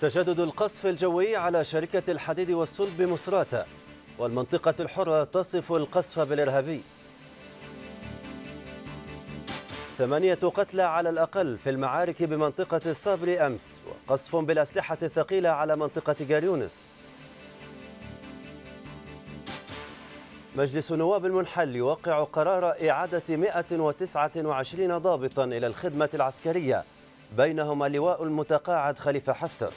تجدد القصف الجوي على شركة الحديد والصلب بمصراتة والمنطقة الحرة تصف القصف بالإرهابي. ثمانية قتلى على الأقل في المعارك بمنطقة الصابر أمس وقصف بالأسلحة الثقيلة على منطقة جاريونس مجلس نواب المنحل يوقع قرار إعادة 129 ضابطا إلى الخدمة العسكرية بينهم اللواء المتقاعد خليفة حفتر.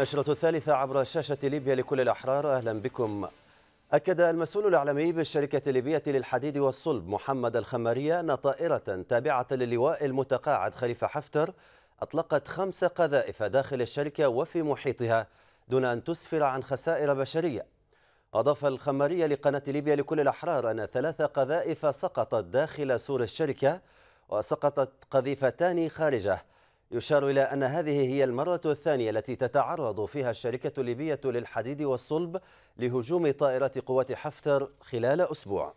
نشرة الثالثة عبر شاشة ليبيا لكل الأحرار أهلا بكم. أكد المسؤول الإعلامي بالشركة الليبية للحديد والصلب محمد الخمارية أن طائرة تابعة للواء المتقاعد خليفة حفتر أطلقت خمس قذائف داخل الشركة وفي محيطها دون أن تسفر عن خسائر بشرية. أضاف الخمارية لقناة ليبيا لكل الأحرار أن ثلاث قذائف سقطت داخل سور الشركة وسقطت قذيفتان خارجه. يشار إلى أن هذه هي المرة الثانية التي تتعرض فيها الشركة الليبية للحديد والصلب لهجوم طائرات قوات حفتر خلال أسبوع.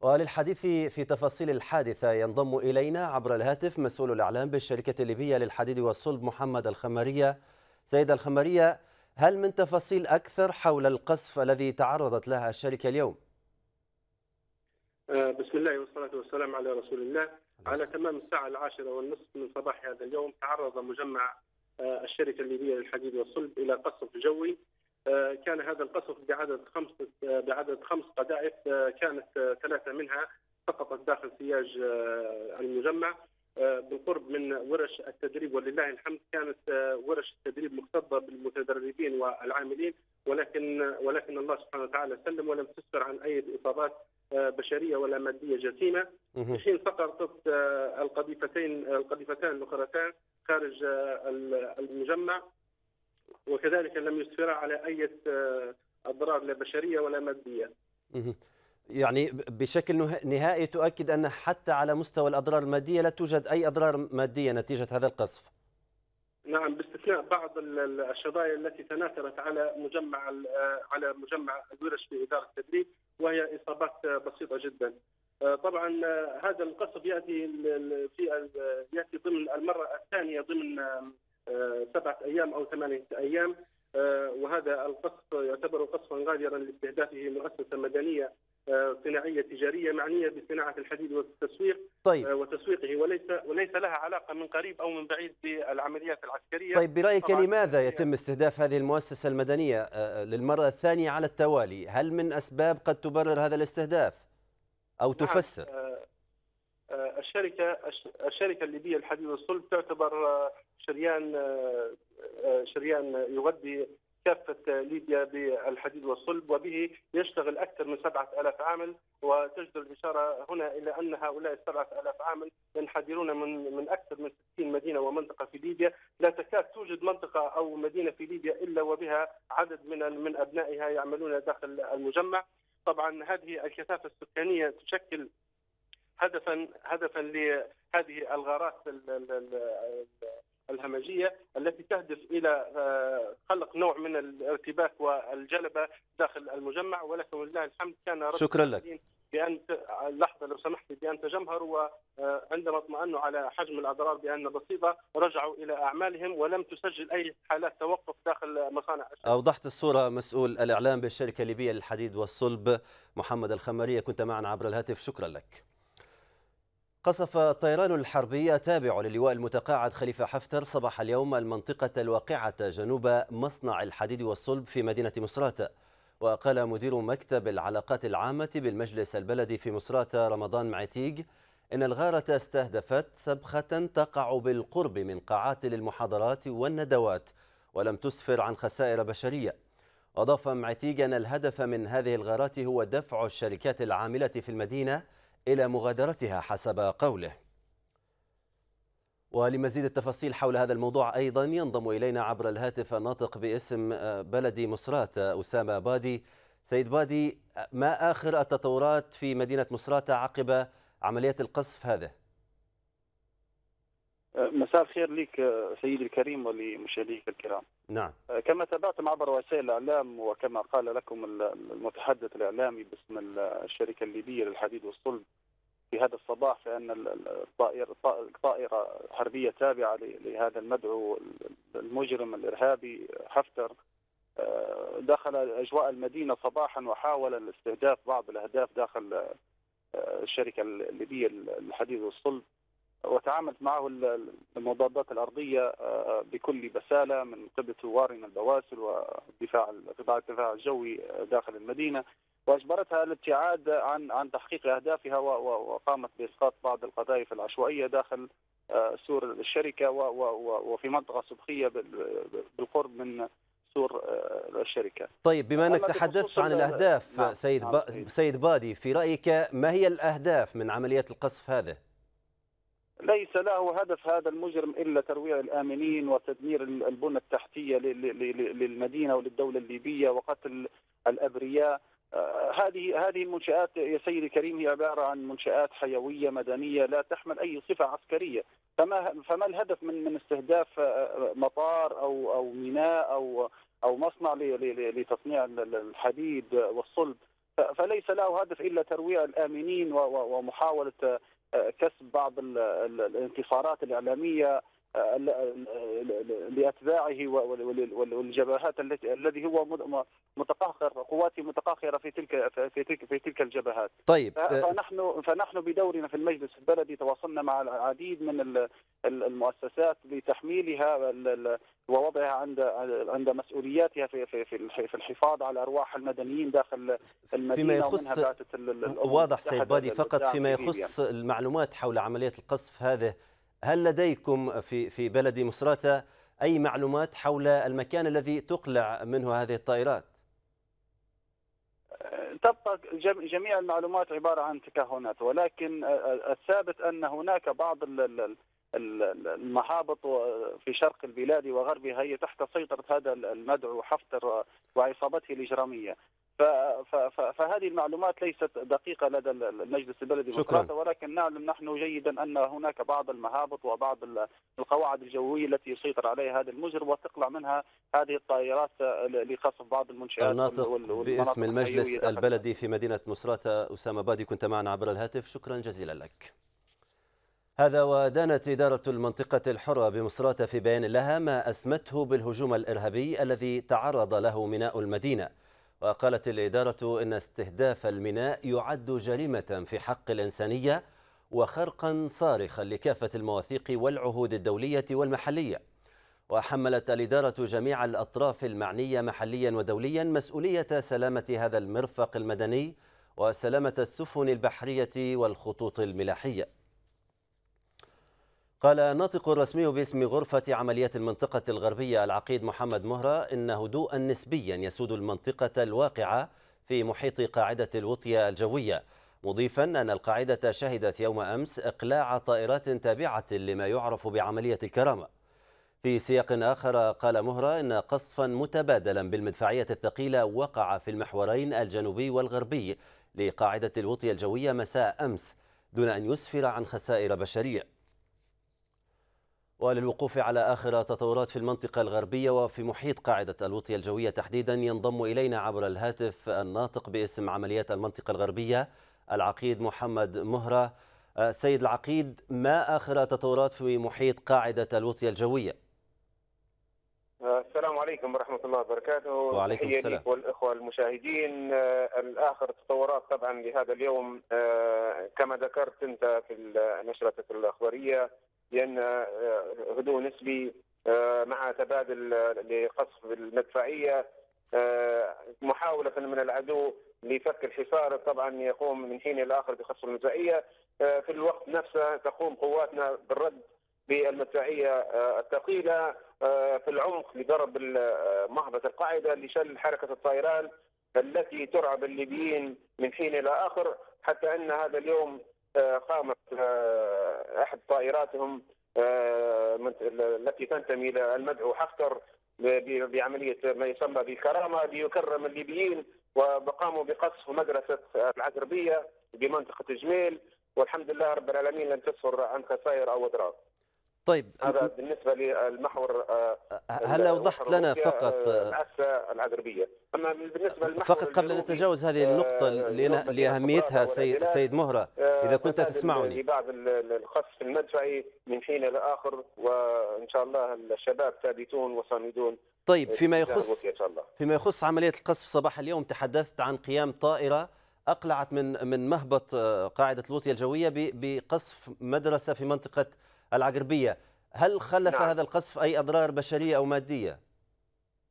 وللحديث في تفاصيل الحادثة ينضم إلينا عبر الهاتف مسؤول الإعلام بالشركة الليبية للحديد والصلب محمد الخمارية سيد الخمارية هل من تفاصيل أكثر حول القصف الذي تعرضت لها الشركة اليوم؟ بسم الله والصلاة والسلام على رسول الله. على تمام الساعة العاشرة والنصف من صباح هذا اليوم تعرض مجمع الشركة الليبية للحديد والصلب إلى قصف جوي. كان هذا القصف بعدد خمس بعدد خمس قذائف كانت ثلاثة منها سقطت داخل سياج المجمع. بالقرب من ورش التدريب ولله الحمد كانت ورش التدريب مكتظة بالمتدربين والعاملين ولكن ولكن الله سبحانه وتعالى سلم ولم تسفر عن أي إصابات بشرية ولا مادية جسيمة في حين سقطت القذيفتين القذيفتان الأخرتان خارج المجمع وكذلك لم يسفر على أي أضرار لا بشرية ولا مادية. يعني بشكل نهائي تؤكد أن حتى على مستوى الأضرار المادية لا توجد أي أضرار مادية نتيجة هذا القصف. نعم باستثناء بعض الشظايا التي تناثرت على مجمع على مجمع الورش في إدارة التدريب وهي إصابات بسيطة جدا. طبعا هذا القصف يأتي في يأتي ضمن المرة الثانية ضمن سبعة أيام أو ثمانية أيام وهذا القصف يعتبر قصفا غادرا لاستهدافه مؤسسه مدنية صناعية تجارية معنية بصناعة الحديد والتسويق طيب. وتسويقه وليس وليس لها علاقة من قريب أو من بعيد بالعمليات العسكرية طيب برأيك لماذا يتم استهداف هذه المؤسسة المدنية للمرة الثانية على التوالي؟ هل من أسباب قد تبرر هذا الاستهداف أو تفسر؟ نعم. الشركة الشركة الليبية للحديد والصلب تعتبر شريان شريان يغذي كافة ليبيا بالحديد والصلب وبه يشتغل أكثر من سبعة ألاف عامل وتجدر الإشارة هنا إلى أن هؤلاء السبعة ألاف عامل ينحدرون من من أكثر من 60 مدينة ومنطقة في ليبيا. لا تكاد توجد منطقة أو مدينة في ليبيا إلا وبها عدد من من أبنائها يعملون داخل المجمع. طبعا هذه الكثافة السكانية تشكل هدفا هدفا لهذه الغارات الهمجية التي تهدف إلى خلق نوع من الارتباك والجلبة داخل المجمع. ولكن ولله الحمد كان رد شكرا لك. بأن لحظة لو سمحت بأن تجمهروا وعندما اطمأنوا على حجم الأضرار بأن بسيطة رجعوا إلى أعمالهم ولم تسجل أي حالات توقف داخل مصانع الشركة. أوضحت الصورة مسؤول الإعلام بالشركة الليبية للحديد والصلب محمد الخماريه كنت معنا عبر الهاتف. شكرا لك. قصف الطيران الحربي التابع للواء المتقاعد خليفة حفتر صباح اليوم المنطقة الواقعة جنوب مصنع الحديد والصلب في مدينة مصراتة وقال مدير مكتب العلاقات العامة بالمجلس البلدي في مصراتة رمضان معتيق إن الغارة استهدفت سبخة تقع بالقرب من قاعات للمحاضرات والندوات ولم تسفر عن خسائر بشرية. أضاف معتيق أن الهدف من هذه الغارات هو دفع الشركات العاملة في المدينة إلى مغادرتها حسب قوله. ولمزيد التفاصيل حول هذا الموضوع أيضا ينضم إلينا عبر الهاتف الناطق باسم بلدي مصرات أسامة بادي. سيد بادي ما آخر التطورات في مدينة مصرات عقب عملية القصف هذا؟ مساء الخير لك سيدي الكريم ولمشاهديك الكرام. نعم. كما تابعتم عبر وسائل الإعلام وكما قال لكم المتحدث الإعلامي باسم الشركة الليبية للحديد والصلب في هذا الصباح فإن الطائره طائرة حربية تابعة لهذا المدعو المجرم الإرهابي حفتر دخل أجواء المدينة صباحا وحاول الاستهداف بعض الأهداف داخل الشركة الليبية الحديد والصلب. وتعاملت معه المضادات الأرضية بكل بسالة من قبل ثوار من البواسل ودفاع قطاع الدفاع الجوي داخل المدينة وأجبرتها الابتعاد عن عن تحقيق أهدافها وقامت بإسقاط بعض القذائف العشوائية داخل سور الشركة وفي منطقة صبخيه بالقرب من سور الشركة. طيب بما أنك تحدثت عن الأهداف نعم سيد نعم با سيد بادي في رأيك ما هي الأهداف من عمليات القصف هذه؟ ليس له هدف هذا المجرم إلا ترويع الآمنين وتدمير البنى التحتية للمدينة وللدولة الليبية وقتل الأبرياء. هذه هذه المنشآت يا سيدي الكريم هي عبارة عن منشآت حيوية مدنية لا تحمل أي صفة عسكرية. فما فما الهدف من من استهداف مطار أو أو ميناء أو أو مصنع لتصنيع الحديد والصلب؟ فليس له هدف إلا ترويع الآمنين ومحاولة كسب بعض الانتصارات الإعلامية لأتباعه والجبهات التي الذي هو متقهقر قواته متقهقره في تلك في تلك في تلك الجبهات. طيب فنحن فنحن بدورنا في المجلس البلدي تواصلنا مع العديد من المؤسسات لتحميلها ووضعها عند عند مسؤولياتها في في في الحفاظ على أرواح المدنيين داخل المدينة فيما يخص واضح سيد بادي فقط فيما يخص المعلومات حول عملية القصف هذه هل لديكم في في بلد مصراتة أي معلومات حول المكان الذي تقلع منه هذه الطائرات؟ تبقى جميع المعلومات عبارة عن تكهنات ولكن الثابت أن هناك بعض المهابط في شرق البلاد وغربها هي تحت سيطرة هذا المدعو حفتر وعصابته الإجرامية. فهذه المعلومات ليست دقيقة لدى المجلس البلدي شكرا. ولكن نعلم نحن جيدا أن هناك بعض المهابط وبعض القواعد الجوية التي يسيطر عليها هذا المجرم وتقلع منها هذه الطائرات لقصف بعض المنشآت الناطق باسم المجلس البلدي في مدينة مصراتة أسامة بادي كنت معنا عبر الهاتف. شكرا جزيلا لك. هذا ودانت إدارة المنطقة الحرة بمصراتة في بيان لها ما أسمته بالهجوم الإرهابي الذي تعرض له ميناء المدينة. وقالت الإدارة إن استهداف الميناء يعد جريمة في حق الإنسانية وخرقا صارخا لكافة المواثيق والعهود الدولية والمحلية. وحملت الإدارة جميع الأطراف المعنية محليا ودوليا مسؤولية سلامة هذا المرفق المدني وسلامة السفن البحرية والخطوط الملاحية. قال الناطق الرسمي باسم غرفة عمليات المنطقة الغربية العقيد محمد مهرة إن هدوءا نسبيا يسود المنطقة الواقعة في محيط قاعدة الوطية الجوية مضيفا أن القاعدة شهدت يوم أمس إقلاع طائرات تابعة لما يعرف بعملية الكرامة. في سياق آخر قال مهرة إن قصفا متبادلا بالمدفعية الثقيلة وقع في المحورين الجنوبي والغربي لقاعدة الوطية الجوية مساء أمس دون أن يسفر عن خسائر بشرية. وللوقوف على آخر تطورات في المنطقة الغربية وفي محيط قاعدة الوطية الجوية تحديدا ينضم إلينا عبر الهاتف الناطق باسم عمليات المنطقة الغربية العقيد محمد مهرة. سيد العقيد ما آخر تطورات في محيط قاعدة الوطية الجوية؟ السلام عليكم ورحمة الله وبركاته. وعليكم السلام. والإخوة المشاهدين. الآخر تطورات طبعا لهذا اليوم. كما ذكرت أنت في نشرتك الأخبارية لأن هدوء نسبي مع تبادل لقصف المدفعية محاولة من العدو لفك الحصار. طبعا يقوم من حين لاخر بقصف المدفعية. في الوقت نفسه تقوم قواتنا بالرد بالمدفعية الثقيلة في العمق لضرب مهبط القاعدة لشل حركة الطيران التي ترعب الليبيين من حين إلى آخر. حتى أن هذا اليوم قامت أحد طائراتهم التي تنتمي إلى المدعو حفتر بعملية ما يسمى بالكرامة ليكرم الليبيين وقاموا بقصف مدرسة العزربية بمنطقة جميل والحمد لله رب العالمين لم تسفر عن خسائر أو اضرار. طيب هذا بالنسبة للمحور آه، هل وضحت لنا فقط العسكة العقربيه أما بالنسبة للمحور فقط قبل أن نتجاوز هذه النقطة لأهميتها سيد سيد مهرة إذا كنت تسمعني. لبعض الخصف المدفعي من حين لاخر وإن شاء الله الشباب ثابتون وصامدون طيب فيما يخص فيما يخص عملية القصف صباح اليوم تحدثت عن قيام طائرة أقلعت من من مهبط قاعدة لوطيا الجوية بقصف مدرسة في منطقة العقربية هل خلف نعم. هذا القصف أي أضرار بشرية أو مادية؟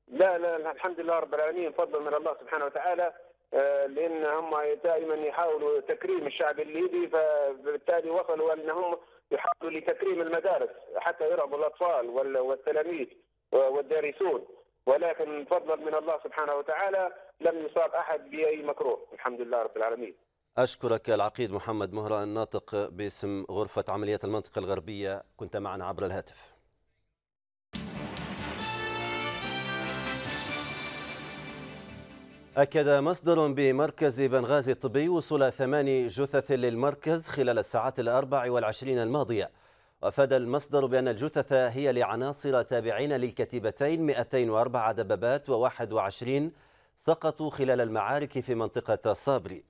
لا لا الحمد لله رب العالمين فضلا من الله سبحانه وتعالى آه، لأن هم دائما يحاولوا تكريم الشعب الليبي فبالتالي وصلوا أنهم يحاولوا لتكريم المدارس حتى يرعبوا الأطفال والتلاميذ والدارسون ولكن فضلا من الله سبحانه وتعالى لم يصاب أحد بأي مكروه الحمد لله رب العالمين أشكرك العقيد محمد مهران الناطق باسم غرفة عمليات المنطقة الغربية. كنت معنا عبر الهاتف. أكد مصدر بمركز بنغازي الطبي وصول ثمان جثث للمركز خلال الساعات الأربع والعشرين الماضية. وأفاد المصدر بأن الجثث هي لعناصر تابعين للكتيبتين 204 دبابات و21 سقطوا خلال المعارك في منطقة صابري.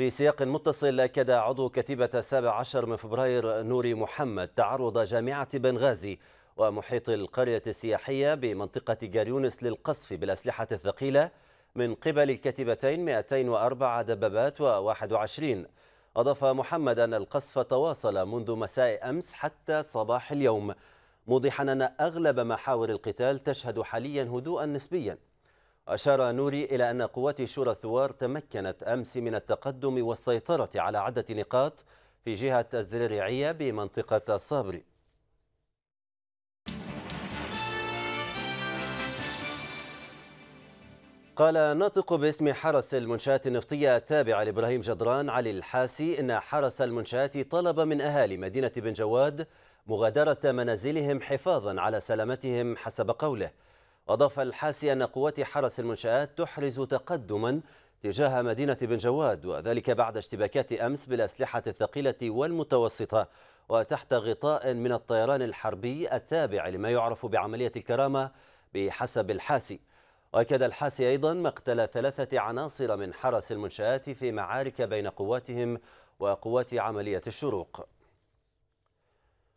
في سياق متصل أكد عضو كتيبة السابع عشر من فبراير نوري محمد تعرض جامعة بنغازي ومحيط القرية السياحية بمنطقة جاريونس للقصف بالأسلحة الثقيلة من قبل الكتيبتين 204 دبابات و21 أضاف محمد أن القصف تواصل منذ مساء أمس حتى صباح اليوم موضحا أن أغلب محاور القتال تشهد حاليا هدوءا نسبيا. أشار نوري إلى أن قوات شورى الثوار تمكنت أمس من التقدم والسيطرة على عدة نقاط في جهة الزريعية بمنطقة الصابري. قال ناطق باسم حرس المنشآت النفطية التابعة لإبراهيم جدران علي الحاسي إن حرس المنشآت طلب من أهالي مدينة بن جواد مغادرة منازلهم حفاظا على سلامتهم حسب قوله. أضاف الحاسي أن قوات حرس المنشآت تحرز تقدما تجاه مدينة بن جواد وذلك بعد اشتباكات أمس بالأسلحة الثقيلة والمتوسطة وتحت غطاء من الطيران الحربي التابع لما يعرف بعملية الكرامة بحسب الحاسي. وأكد الحاسي أيضا مقتل ثلاثة عناصر من حرس المنشآت في معارك بين قواتهم وقوات عملية الشروق.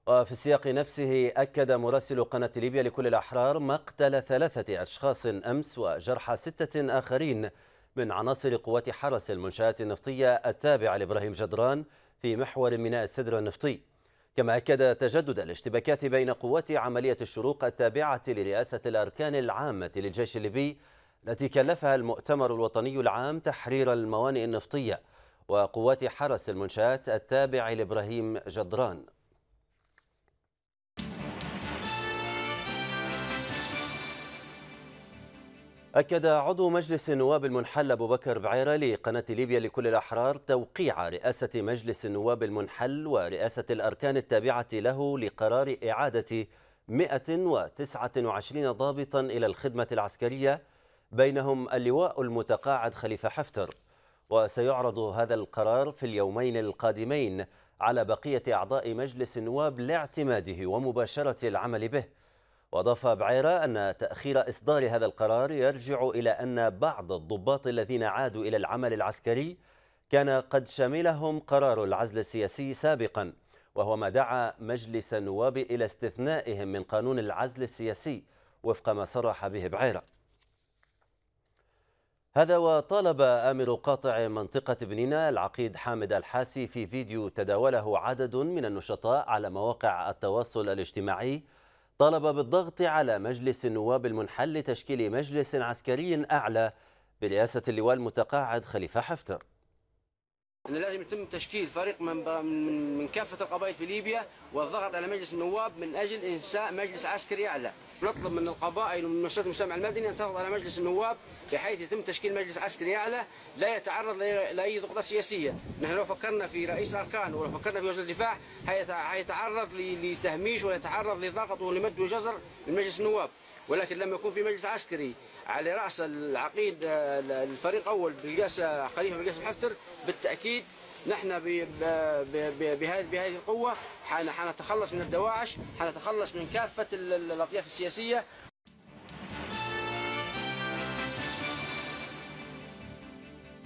وفي السياق نفسه أكد مراسل قناة ليبيا لكل الأحرار مقتل ثلاثة أشخاص أمس وجرح ستة آخرين من عناصر قوات حرس المنشآت النفطية التابعة لإبراهيم جدران في محور ميناء السدر النفطي. كما أكد تجدد الاشتباكات بين قوات عملية الشروق التابعة لرئاسة الأركان العامة للجيش الليبي التي كلفها المؤتمر الوطني العام تحرير الموانئ النفطية وقوات حرس المنشآت التابع لإبراهيم جدران. أكد عضو مجلس النواب المنحل أبو بكر بعيرة لقناة ليبيا لكل الأحرار توقيع رئاسة مجلس النواب المنحل ورئاسة الأركان التابعة له لقرار إعادة 129 ضابطا إلى الخدمة العسكرية بينهم اللواء المتقاعد خليفة حفتر. وسيعرض هذا القرار في اليومين القادمين على بقية أعضاء مجلس النواب لاعتماده ومباشرة العمل به. وأضاف بعيرة أن تأخير إصدار هذا القرار يرجع إلى أن بعض الضباط الذين عادوا إلى العمل العسكري كان قد شملهم قرار العزل السياسي سابقا وهو ما دعا مجلس النواب إلى استثنائهم من قانون العزل السياسي وفق ما صرح به بعيرة. هذا وطالب آمر قاطع منطقة بنينة العقيد حامد الحاسي في فيديو تداوله عدد من النشطاء على مواقع التواصل الاجتماعي طالب بالضغط على مجلس النواب المنحل لتشكيل مجلس عسكري أعلى برئاسة اللواء المتقاعد خليفة حفتر. أن لازم يتم تشكيل فريق من من كافة القبائل في ليبيا والضغط على مجلس النواب من أجل إنشاء مجلس عسكري أعلى. نطلب من القبائل ومن مؤسسات المجتمع المدني أن تضغط على مجلس النواب بحيث يتم تشكيل مجلس عسكري أعلى لا يتعرض لأي ضغوطات سياسية. نحن لو فكرنا في رئيس الأركان ولو فكرنا في وزير الدفاع حيتعرض لتهميش ويتعرض لضغط ولمد وجزر من مجلس النواب. ولكن لما يكون في مجلس عسكري على رأس العقيد الفريق أول بالقاس خليفة بالقاس حفتر بالتأكيد نحن بهذه بهذه القوة حنتخلص من الدواعش حنتخلص من كافة الأطياف السياسية.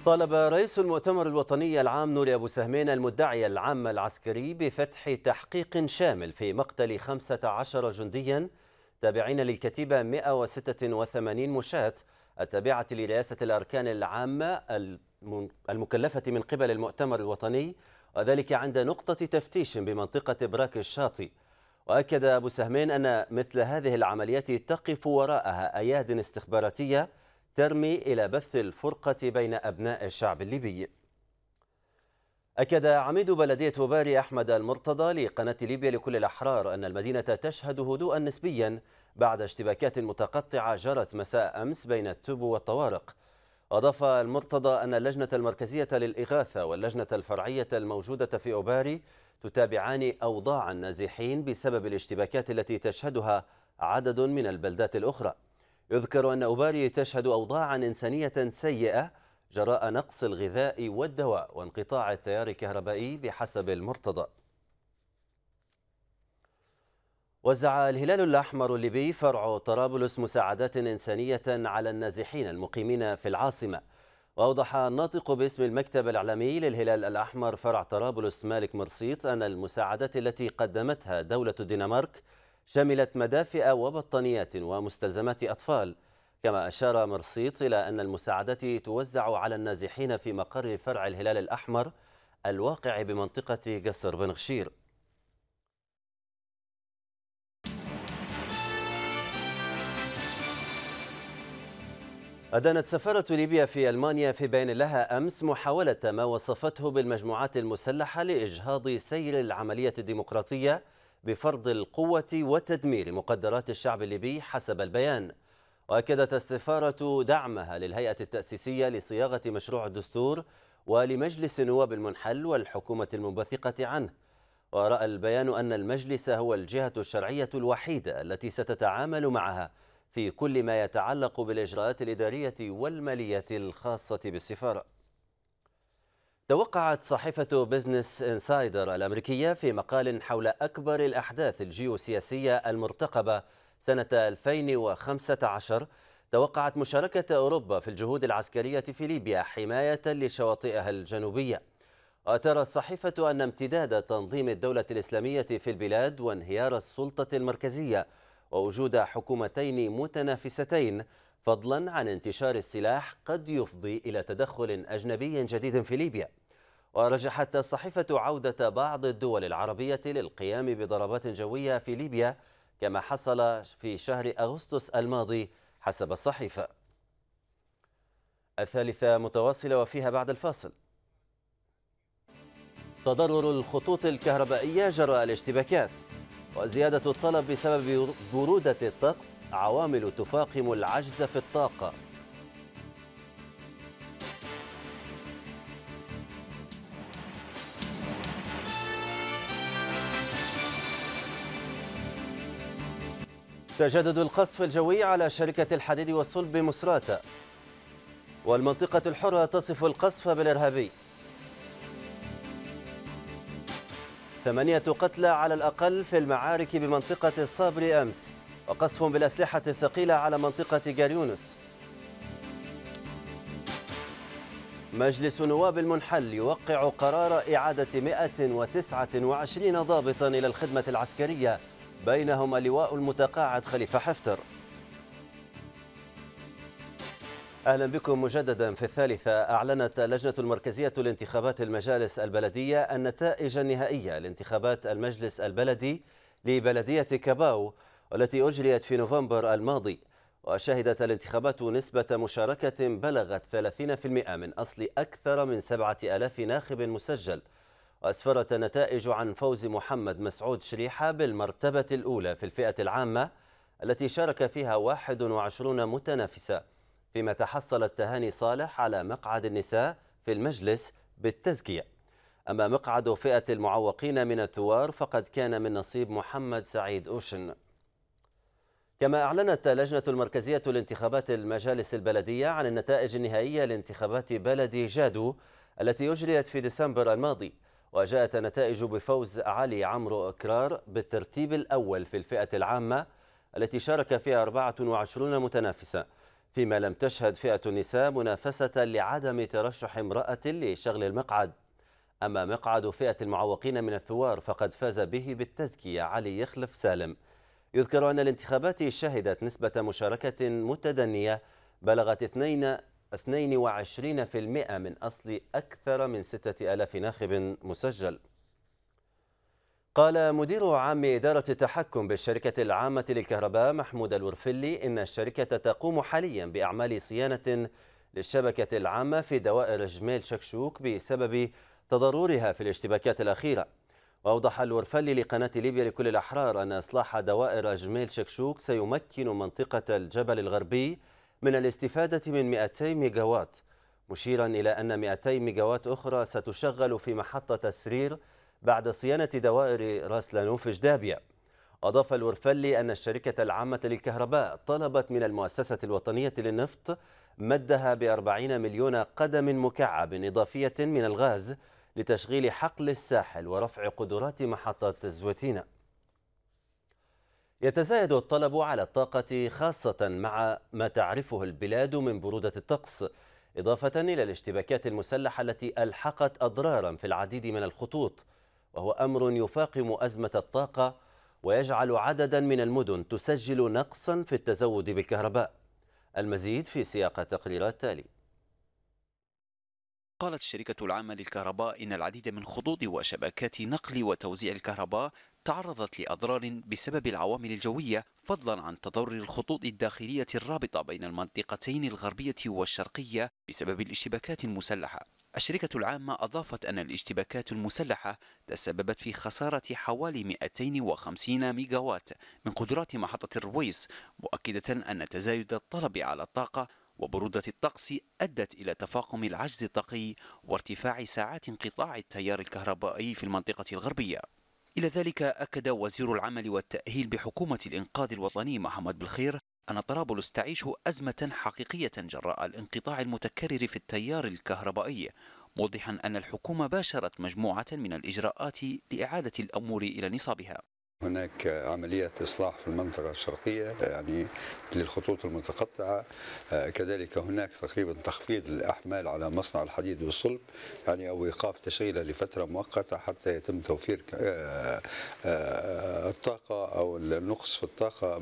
طالب رئيس المؤتمر الوطني العام نوري أبو سهمين المدعي العام العسكري بفتح تحقيق شامل في مقتل 15 جنديا تابعين للكتيبة 186 مشاة التابعة لرئاسة الأركان العامة المكلفة من قبل المؤتمر الوطني وذلك عند نقطة تفتيش بمنطقة براك الشاطئ. وأكد أبو سهمين أن مثل هذه العمليات تقف وراءها أياد استخباراتية ترمي إلى بث الفرقة بين أبناء الشعب الليبي. أكد عميد بلدية باري أحمد المرتضى لقناة ليبيا لكل الأحرار أن المدينة تشهد هدوءا نسبيا بعد اشتباكات متقطعة جرت مساء أمس بين التوبو والطوارق. أضاف المرتضى أن اللجنة المركزية للإغاثة واللجنة الفرعية الموجودة في أوباري تتابعان أوضاع النازحين بسبب الاشتباكات التي تشهدها عدد من البلدات الأخرى. يذكر أن أوباري تشهد أوضاعا إنسانية سيئة جراء نقص الغذاء والدواء وانقطاع التيار الكهربائي بحسب المرتضى. وزع الهلال الأحمر الليبي فرع طرابلس مساعدات إنسانية على النازحين المقيمين في العاصمة. وأوضح الناطق باسم المكتب الإعلامي للهلال الأحمر فرع طرابلس مالك مرسيط أن المساعدات التي قدمتها دولة الدنمارك شملت مدافئ وبطانيات ومستلزمات أطفال. كما أشار مرسيط إلى أن المساعدات توزع على النازحين في مقر فرع الهلال الأحمر الواقع بمنطقة قصر بن غشير. أدانت سفارة ليبيا في ألمانيا في بيان لها أمس محاولة ما وصفته بالمجموعات المسلحة لإجهاض سير العملية الديمقراطية بفرض القوة وتدمير مقدرات الشعب الليبي حسب البيان. وأكدت السفارة دعمها للهيئة التأسيسية لصياغة مشروع الدستور ولمجلس النواب المنحل والحكومة المنبثقة عنه. ورأى البيان أن المجلس هو الجهة الشرعية الوحيدة التي ستتعامل معها في كل ما يتعلق بالإجراءات الإدارية والمالية الخاصة بالسفارة. توقعت صحيفة Business Insider الأمريكية في مقال حول أكبر الأحداث الجيوسياسية المرتقبة سنة 2015 توقعت مشاركة أوروبا في الجهود العسكرية في ليبيا حماية لشواطئها الجنوبية. وترى الصحيفة أن امتداد تنظيم الدولة الإسلامية في البلاد وانهيار السلطة المركزية ووجود حكومتين متنافستين فضلا عن انتشار السلاح قد يفضي إلى تدخل أجنبي جديد في ليبيا. ورجحت الصحيفة عودة بعض الدول العربية للقيام بضربات جوية في ليبيا كما حصل في شهر أغسطس الماضي حسب الصحيفة. الثالثة متواصلة وفيها بعد الفاصل. تضرر الخطوط الكهربائية جراء الاشتباكات وزيادة الطلب بسبب برودة الطقس عوامل تفاقم العجز في الطاقة. تجدد القصف الجوي على شركة الحديد والصلب مصراتة والمنطقة الحرة تصف القصف بالإرهابي. ثمانية قتلى على الأقل في المعارك بمنطقة الصابر أمس وقصف بالأسلحة الثقيلة على منطقة جاريونس مجلس نواب المنحل يوقع قرار إعادة 129 ضابطا إلى الخدمة العسكرية بينهم اللواء المتقاعد خليفة حفتر. أهلا بكم مجددا في الثالثة. أعلنت اللجنة المركزية لانتخابات المجالس البلدية النتائج النهائية لانتخابات المجلس البلدي لبلدية كاباو والتي أجريت في نوفمبر الماضي. وشهدت الانتخابات نسبة مشاركة بلغت 30% من أصل أكثر من 7000 ناخب مسجل. وأسفرت النتائج عن فوز محمد مسعود شريحة بالمرتبة الأولى في الفئة العامة التي شارك فيها 21 متنافسة فيما تحصلت تهاني صالح على مقعد النساء في المجلس بالتزكية. أما مقعد فئة المعوقين من الثوار فقد كان من نصيب محمد سعيد أوشن. كما أعلنت اللجنة المركزية لانتخابات المجالس البلدية عن النتائج النهائية لانتخابات بلد جادو التي أجريت في ديسمبر الماضي. وجاءت النتائج بفوز علي عمرو أكرار بالترتيب الأول في الفئة العامة التي شارك فيها 24 متنافسة. فيما لم تشهد فئة النساء منافسة لعدم ترشح امرأة لشغل المقعد. أما مقعد فئة المعوقين من الثوار فقد فاز به بالتزكية علي يخلف سالم. يذكر أن الانتخابات شهدت نسبة مشاركة متدنية بلغت 2 22% من أصل أكثر من 6000 ناخب مسجل. قال مدير عام إدارة التحكم بالشركة العامة للكهرباء محمود الورفلي إن الشركة تقوم حاليا بأعمال صيانة للشبكة العامة في دوائر جميل شكشوك بسبب تضررها في الاشتباكات الأخيرة. وأوضح الورفلي لقناة ليبيا لكل الأحرار أن إصلاح دوائر جميل شكشوك سيمكن منطقة الجبل الغربي من الاستفادة من 200 ميجاوات. مشيرا إلى أن 200 ميجاوات أخرى ستشغل في محطة تسرير بعد صيانة دوائر راس لانوف جدابيا أضاف الورفلي أن الشركة العامة للكهرباء طلبت من المؤسسة الوطنية للنفط مدها بأربعين مليون قدم مكعب إضافية من الغاز لتشغيل حقل الساحل ورفع قدرات محطة زويتينا يتزايد الطلب على الطاقة خاصة مع ما تعرفه البلاد من برودة الطقس إضافة إلى الاشتباكات المسلحة التي ألحقت أضرارا في العديد من الخطوط وهو أمر يفاقم أزمة الطاقة ويجعل عددا من المدن تسجل نقصا في التزود بالكهرباء. المزيد في سياق التقرير التالي. قالت الشركة العامة للكهرباء إن العديد من خطوط وشبكات نقل وتوزيع الكهرباء تعرضت لأضرار بسبب العوامل الجوية فضلا عن تضرر الخطوط الداخلية الرابطة بين المنطقتين الغربية والشرقية بسبب الاشتباكات المسلحة. الشركة العامة أضافت أن الاشتباكات المسلحة تسببت في خسارة حوالي 250 ميجاوات من قدرات محطة الرويس مؤكدة أن تزايد الطلب على الطاقة وبرودة الطقس أدت إلى تفاقم العجز الطاقي وارتفاع ساعات انقطاع التيار الكهربائي في المنطقة الغربية. إلى ذلك أكد وزير العمل والتأهيل بحكومة الإنقاذ الوطني محمد بالخير أن طرابلس تعيش أزمة حقيقية جراء الانقطاع المتكرر في التيار الكهربائي موضحا أن الحكومة باشرت مجموعة من الإجراءات لإعادة الأمور إلى نصابها. هناك عمليات إصلاح في المنطقة الشرقية يعني للخطوط المتقطعة. كذلك هناك تقريبا تخفيض الأحمال على مصنع الحديد والصلب يعني أو إيقاف تشغيله لفترة مؤقتة حتى يتم توفير الطاقة أو النقص في الطاقة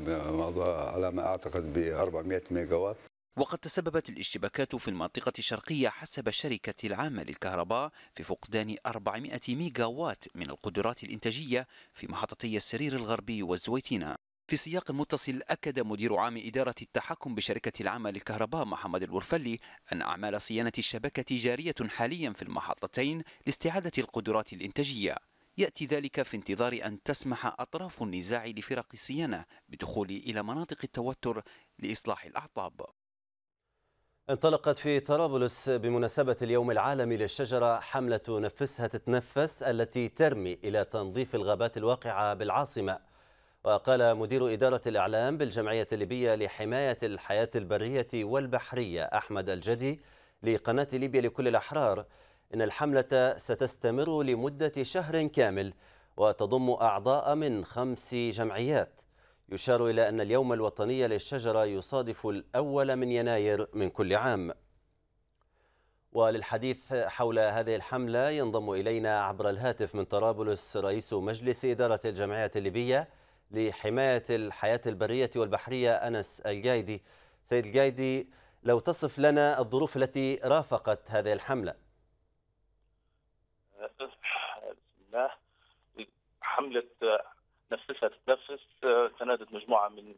على ما أعتقد ب 400 ميجا وات وقد تسببت الاشتباكات في المنطقة الشرقية حسب الشركة العامة للكهرباء في فقدان 400 ميجا وات من القدرات الإنتاجية في محطتي السرير الغربي والزويتينا في سياق متصل أكد مدير عام إدارة التحكم بشركة العامة للكهرباء محمد الورفلي أن أعمال صيانة الشبكة جارية حاليا في المحطتين لاستعادة القدرات الإنتاجية. يأتي ذلك في انتظار أن تسمح أطراف النزاع لفرق الصيانة بدخول إلى مناطق التوتر لإصلاح الأعطاب. انطلقت في طرابلس بمناسبة اليوم العالمي للشجرة حملة نفسها تتنفس التي ترمي إلى تنظيف الغابات الواقعة بالعاصمة. وقال مدير إدارة الإعلام بالجمعية الليبية لحماية الحياة البرية والبحرية أحمد الجدي لقناة ليبيا لكل الأحرار إن الحملة ستستمر لمدة شهر كامل وتضم أعضاء من خمس جمعيات. يشار إلى أن اليوم الوطني للشجرة يصادف الأول من يناير من كل عام. وللحديث حول هذه الحملة ينضم إلينا عبر الهاتف من طرابلس رئيس مجلس إدارة الجمعية الليبية لحماية الحياة البرية والبحرية أنس الجايدي. سيد الجايدي لو تصف لنا الظروف التي رافقت هذه الحملة. بسم الله. حملة نفسها تتنفس تنادت مجموعة من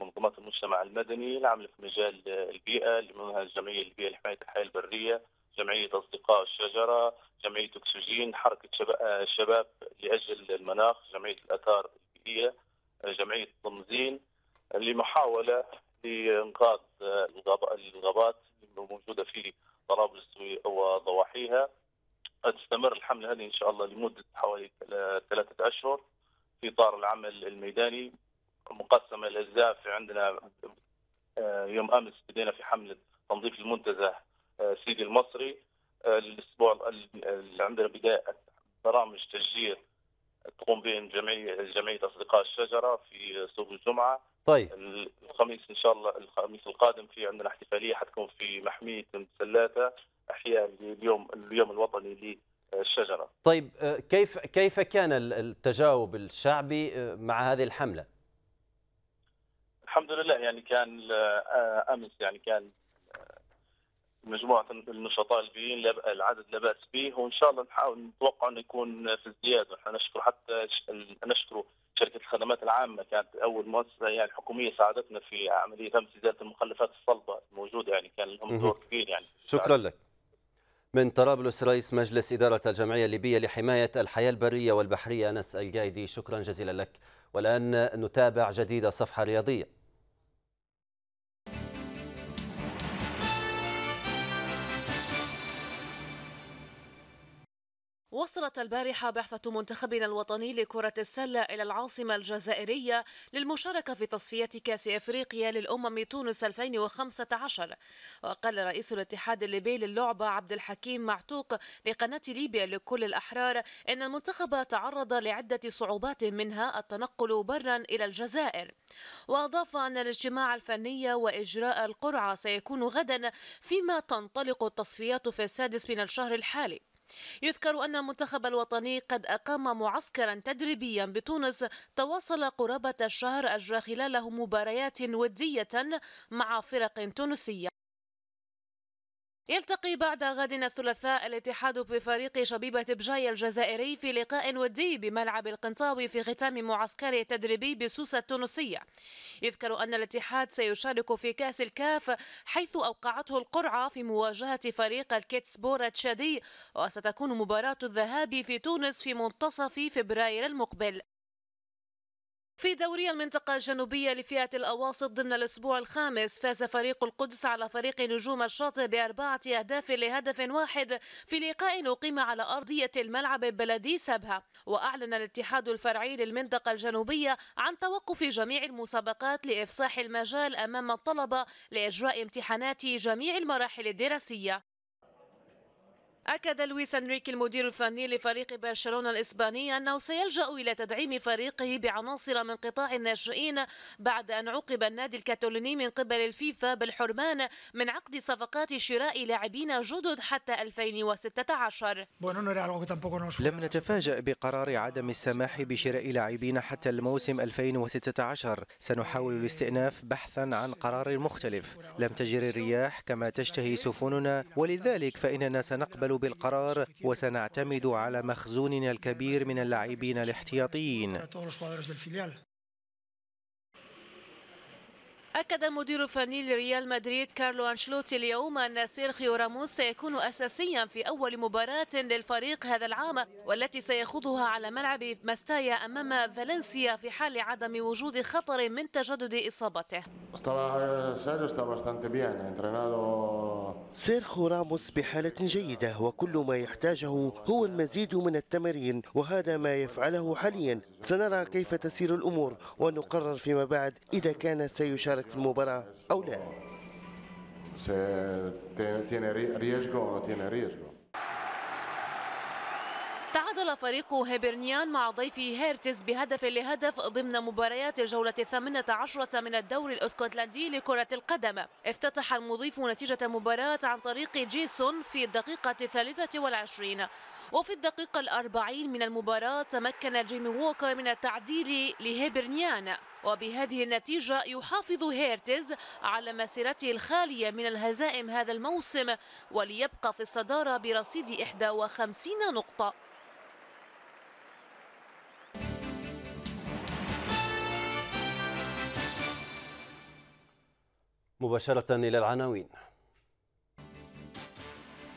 منظمات المجتمع المدني العاملة في مجال البيئة اللي منها الجمعية الليبية لحماية الحياة البرية جمعية أصدقاء الشجرة جمعية أكسجين حركة شباب لأجل المناخ جمعية الآثار البيئية جمعية طمزين لمحاولة لإنقاذ الغابات الموجودة في طرابلس وضواحيها. تستمر الحملة هذه إن شاء الله لمدة حوالي ثلاثة أشهر. في اطار العمل الميداني مقسمه الأجزاء في عندنا يوم أمس بدينا في حملة تنظيف المنتزه سيدي المصري الأسبوع اللي عندنا بداية برامج تشجير تقوم بهم جمعيه جمعية أصدقاء الشجرة في سوق الجمعة. طيب. الخميس إن شاء الله الخميس القادم في عندنا احتفالية حتكون في محمية المسلاتة أحياء اليوم اليوم الوطني للشجره. طيب كيف كيف كان التجاوب الشعبي مع هذه الحملة؟ الحمد لله يعني كان أمس يعني كان مجموعة النشطاء البيئيين العدد لا باس به وإن شاء الله نحاول نتوقع إنه يكون في ازدياد ونحن نشكر حتى نشكر شركة الخدمات العامة كانت أول مؤسسة يعني حكومية ساعدتنا في عملية همس إزالة المخلفات الصلبة الموجودة يعني كان لهم دور كبير يعني شكرا لك من طرابلس رئيس مجلس إدارة الجمعية الليبية لحماية الحياة البرية والبحرية أنس القايدي شكرا جزيلا لك. والآن نتابع جديد صفحة رياضية. وصلت البارحة بعثة منتخبنا الوطني لكرة السلة إلى العاصمة الجزائرية للمشاركة في تصفية كأس إفريقيا للأمم تونس 2015 وقال رئيس الاتحاد الليبي للعبة عبد الحكيم معتوق لقناة ليبيا لكل الأحرار أن المنتخب تعرض لعدة صعوبات منها التنقل برا إلى الجزائر. وأضاف أن الاجتماع الفني وإجراء القرعة سيكون غدا فيما تنطلق التصفيات في السادس من الشهر الحالي. يذكر أن المنتخب الوطني قد أقام معسكرا تدريبيا بتونس تواصل قرابة الشهر أجرى خلاله مباريات ودية مع فرق تونسية. يلتقي بعد غد الثلاثاء الاتحاد بفريق شبيبة بجاية الجزائري في لقاء ودي بملعب القنطاوي في ختام معسكره التدريبي بسوسة التونسية. يذكر أن الاتحاد سيشارك في كأس الكاف حيث أوقعته القرعة في مواجهة فريق إليكت سبور التشادي وستكون مباراة الذهاب في تونس في منتصف فبراير المقبل. في دوري المنطقة الجنوبية لفئة الأواسط ضمن الأسبوع الخامس فاز فريق القدس على فريق نجوم الشاطئ بأربعة أهداف لهدف واحد في لقاء أقيم على أرضية الملعب البلدي سبها. وأعلن الاتحاد الفرعي للمنطقة الجنوبية عن توقف جميع المسابقات لإفساح المجال أمام الطلبة لإجراء امتحانات جميع المراحل الدراسية. أكد لويس أنريكي المدير الفني لفريق برشلونة الإسباني أنه سيلجأ إلى تدعيم فريقه بعناصر من قطاع الناشئين بعد أن عوقب النادي الكاتالوني من قبل الفيفا بالحرمان من عقد صفقات شراء لاعبين جدد حتى 2016 لم نتفاجأ بقرار عدم السماح بشراء لاعبين حتى الموسم 2016 سنحاول الاستئناف بحثا عن قرار مختلف. لم تجري الرياح كما تشتهي سفننا ولذلك فإننا سنقبل بالقرار وسنعتمد على مخزوننا الكبير من اللاعبين الاحتياطيين. أكد المدير الفني لريال مدريد كارلو أنشلوتي اليوم أن سيرخيو راموس سيكون أساسيا في أول مباراة للفريق هذا العام والتي سيخوضها على ملعب مستايا أمام فالنسيا في حال عدم وجود خطر من تجدد إصابته. سيرخيو راموس بحالة جيدة وكل ما يحتاجه هو المزيد من التمارين وهذا ما يفعله حاليا. سنرى كيف تسير الأمور ونقرر فيما بعد إذا كان سيشارك في المباراة أو لا؟ تعادل فريق هيبرنيان مع ضيفه هيرتز بهدف لهدف ضمن مباريات الجولة الثامنة عشرة من الدوري الإسكتلندي لكرة القدم. افتتح المضيف نتيجة المباراة عن طريق جيسون في الدقيقة الثالثة والعشرين. وفي الدقيقة الأربعين من المباراة تمكن جيمي ووكر من التعديل لهيبرنيان. وبهذه النتيجة يحافظ هيرتز على مسيرته الخالية من الهزائم هذا الموسم وليبقى في الصدارة برصيد 51 نقطة. مباشرة إلى العناوين.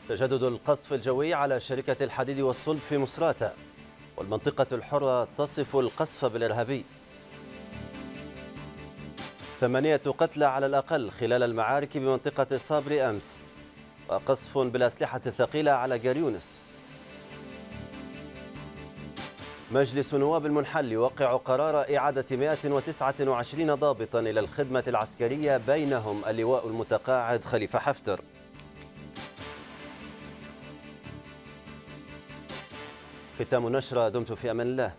تجدد القصف الجوي على شركة الحديد والصلب في مصراتة والمنطقة الحرة تصف القصف بالإرهابي. ثمانية قتلى على الأقل خلال المعارك بمنطقة صابري أمس وقصف بالأسلحة الثقيلة على جاريونس مجلس نواب المنحل يوقع قرار إعادة 129 ضابطا إلى الخدمة العسكرية بينهم اللواء المتقاعد خليفة حفتر. ختام نشرة دمت في أمان الله.